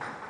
Amén.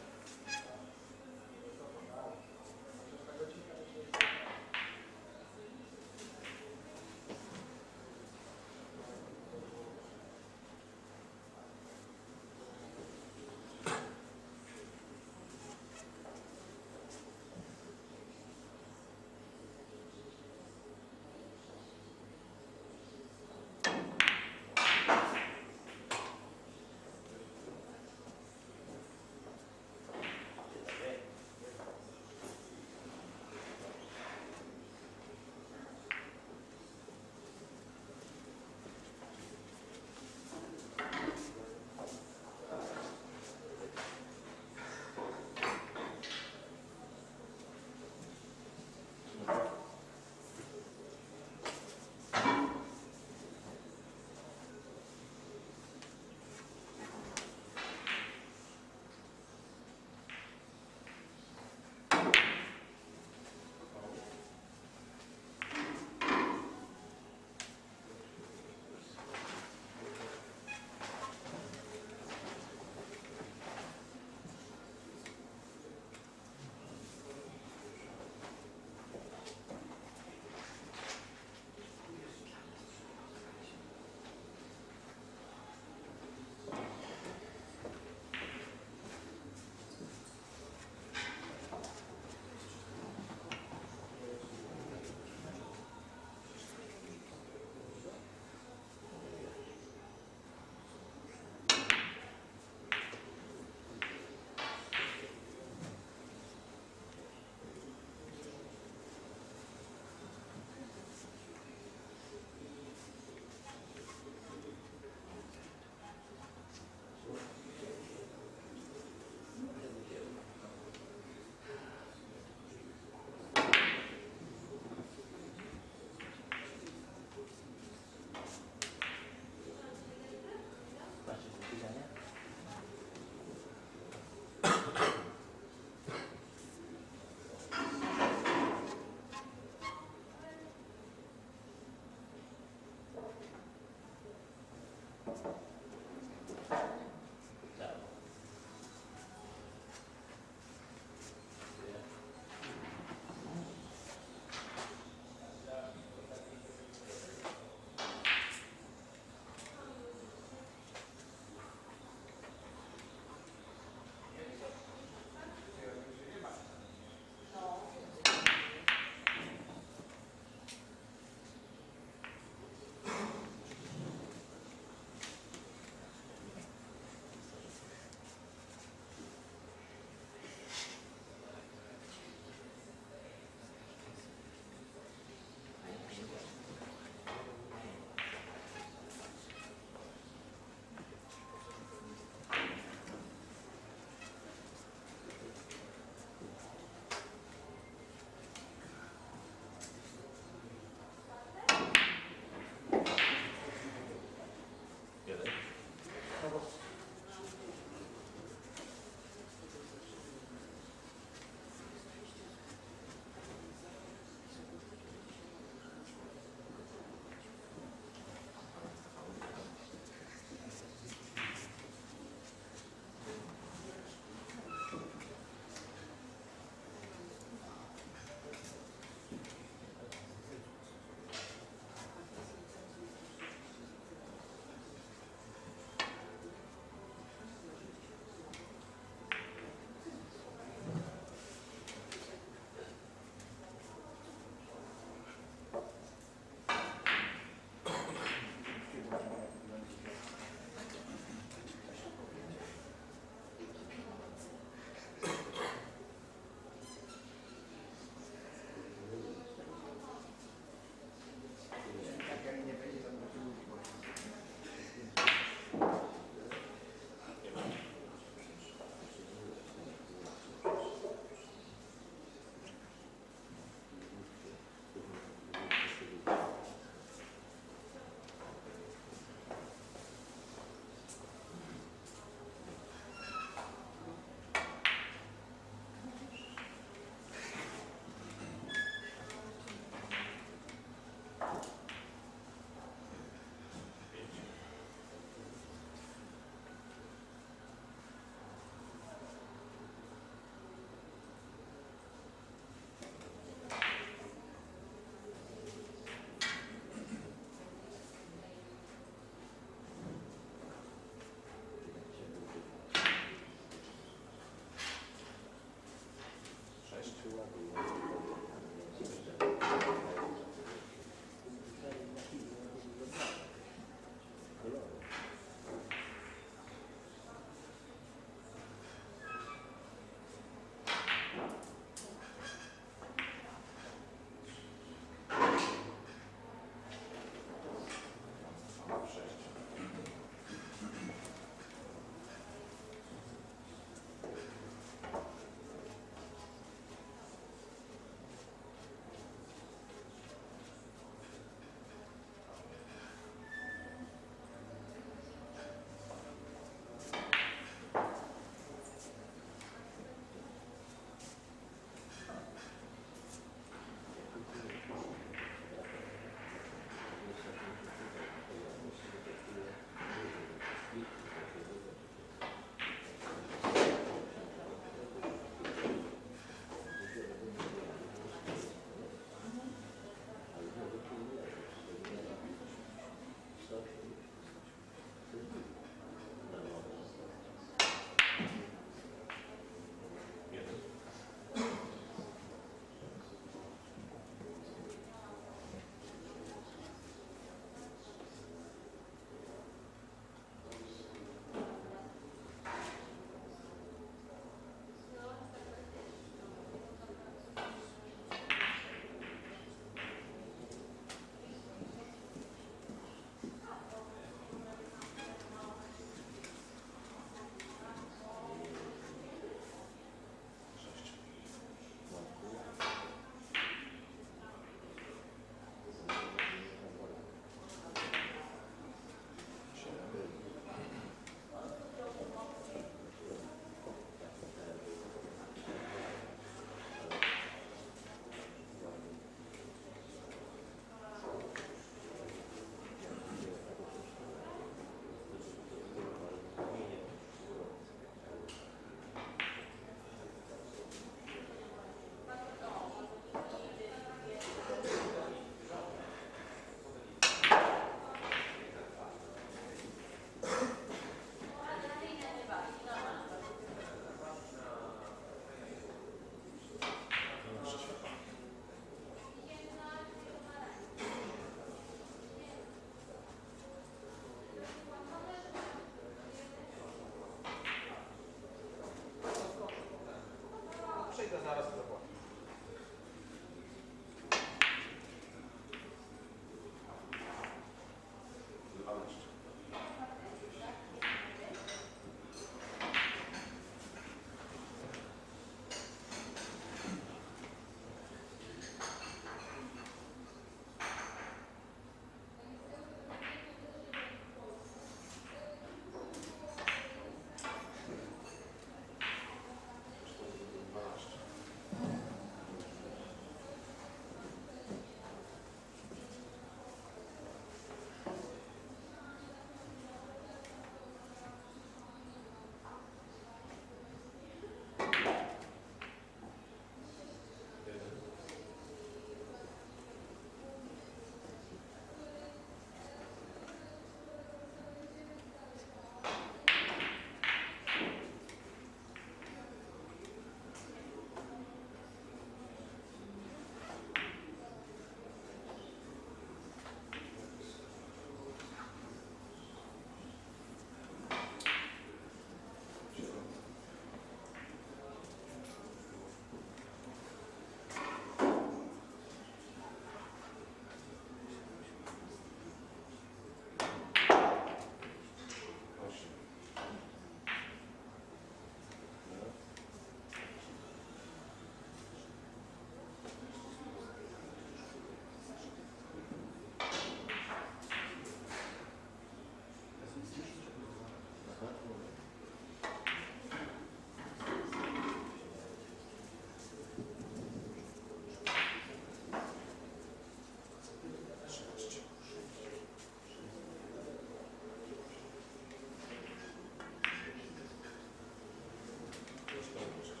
those goals.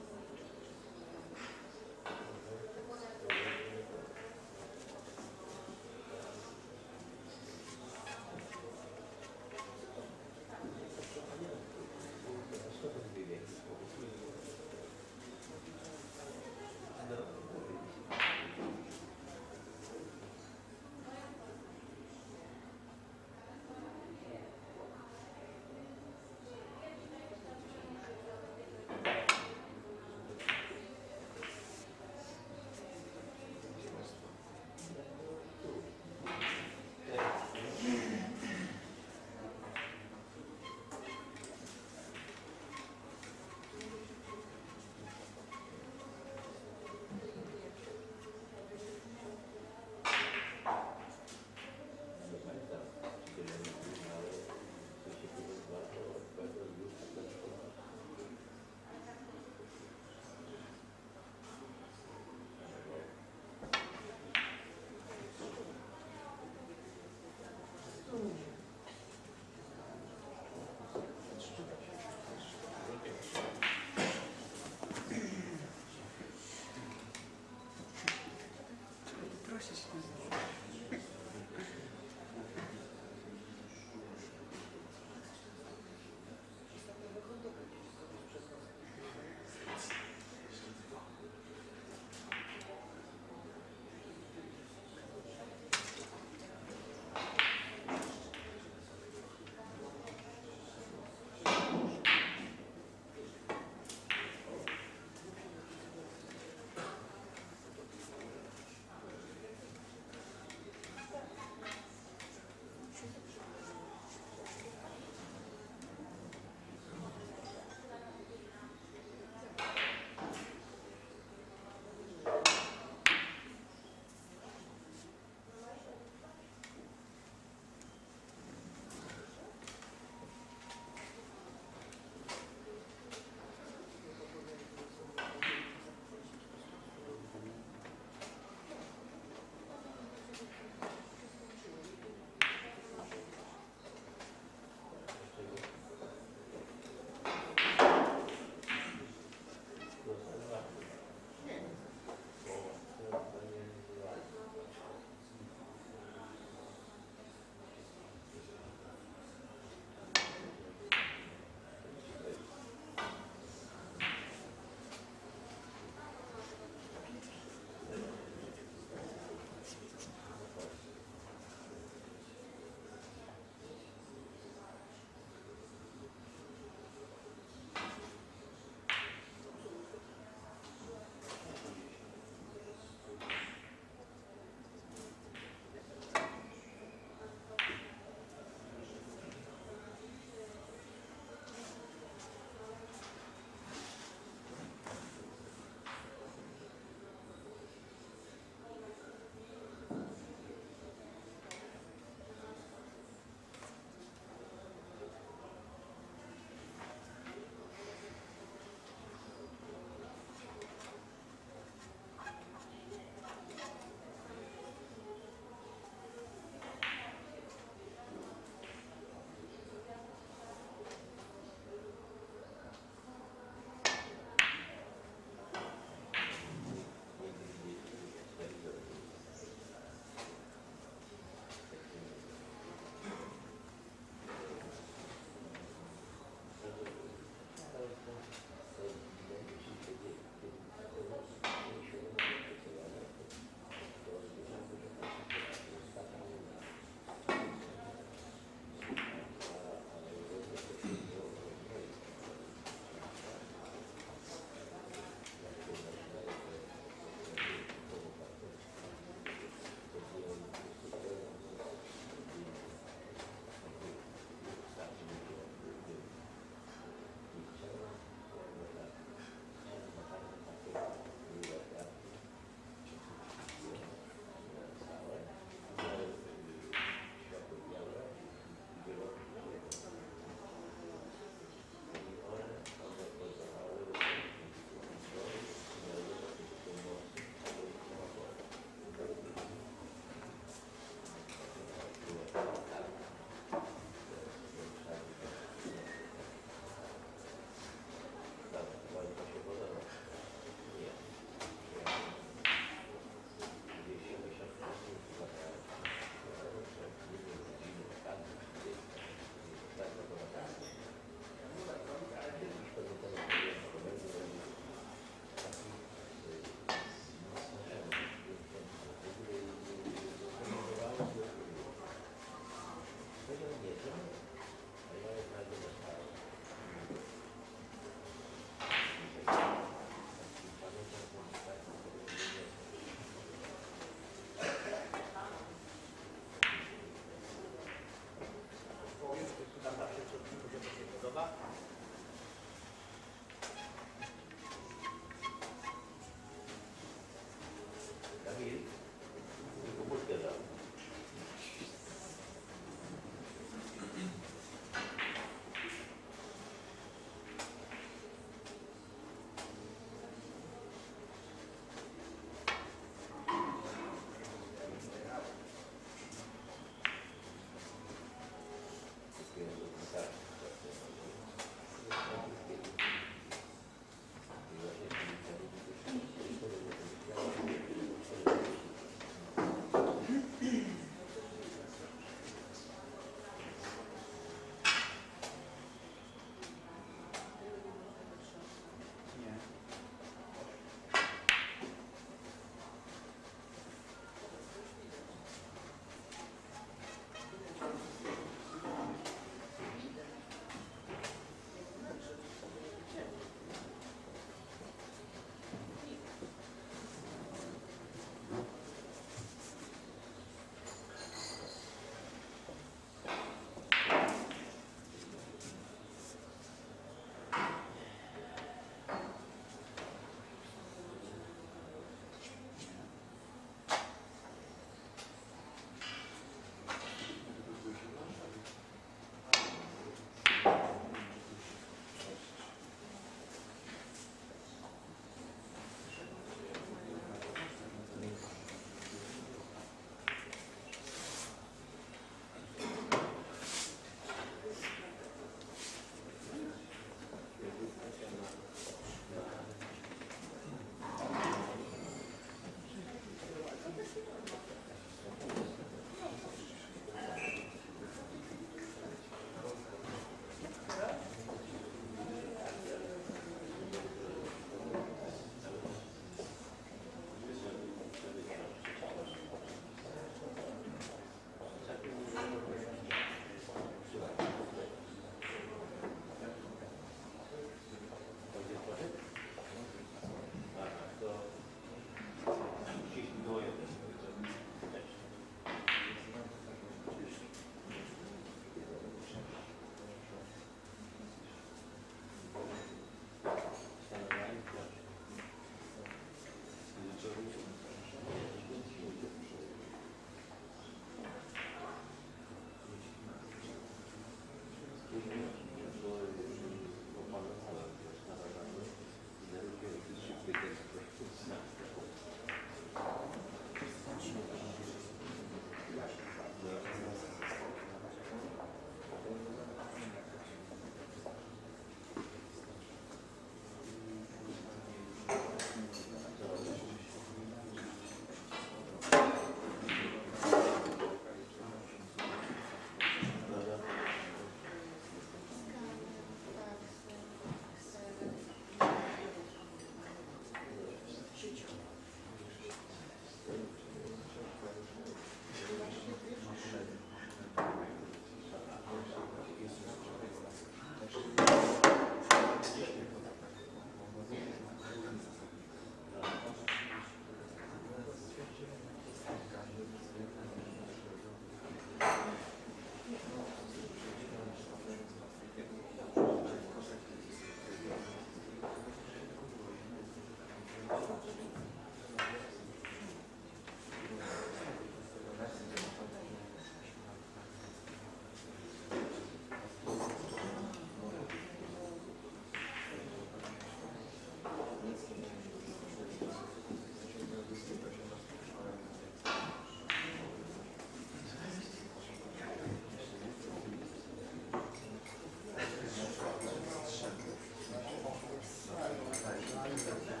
something.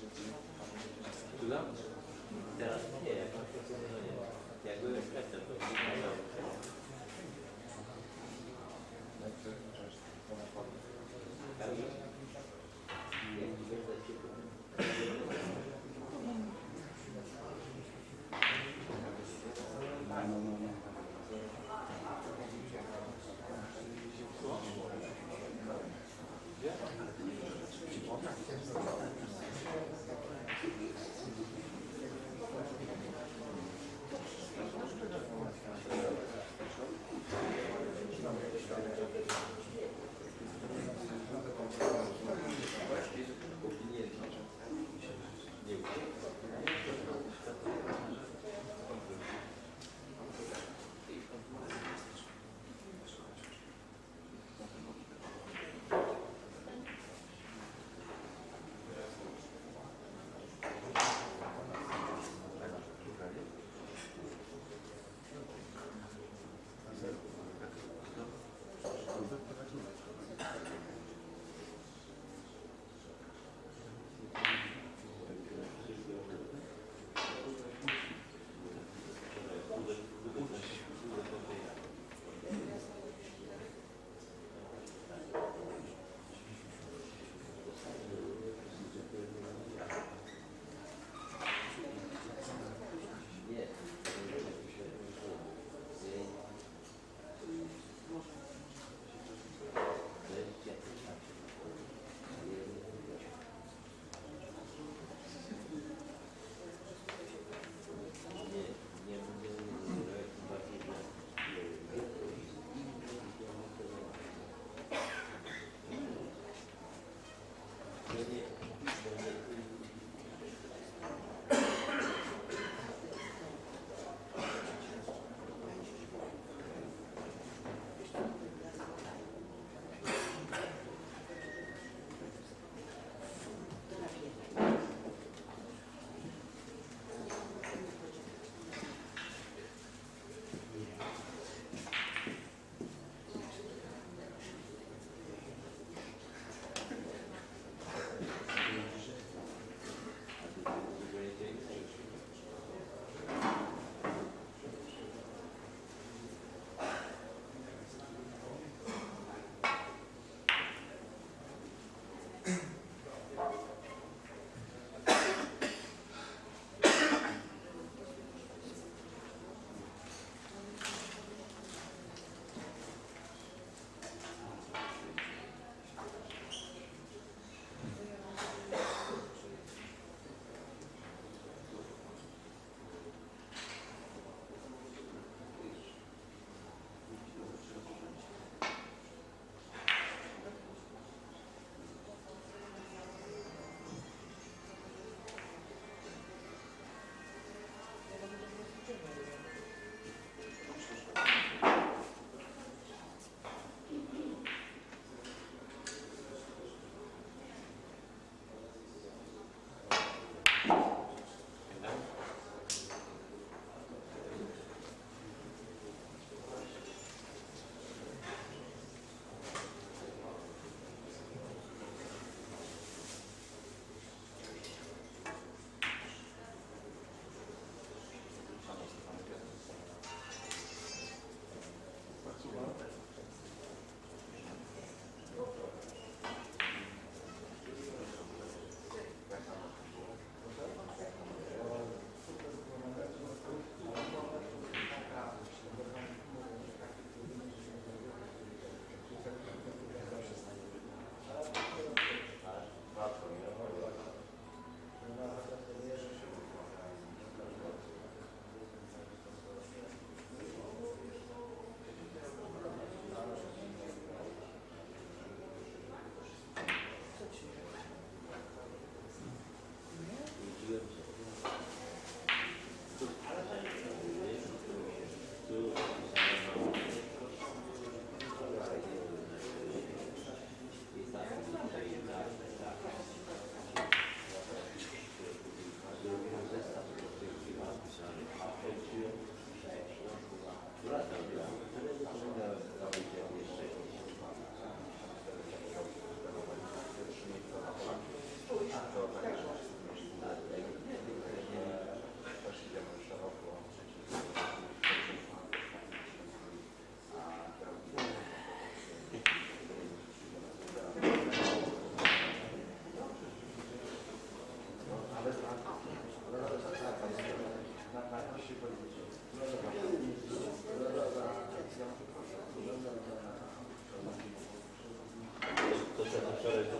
questions. so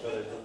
Wczoraj to